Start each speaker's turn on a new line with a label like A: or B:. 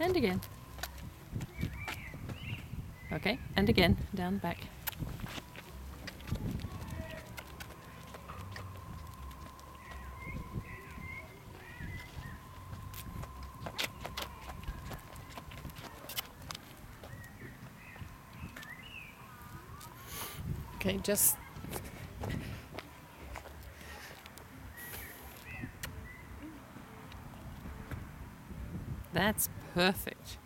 A: And again. Okay, and again. Down back. Okay, just That's perfect.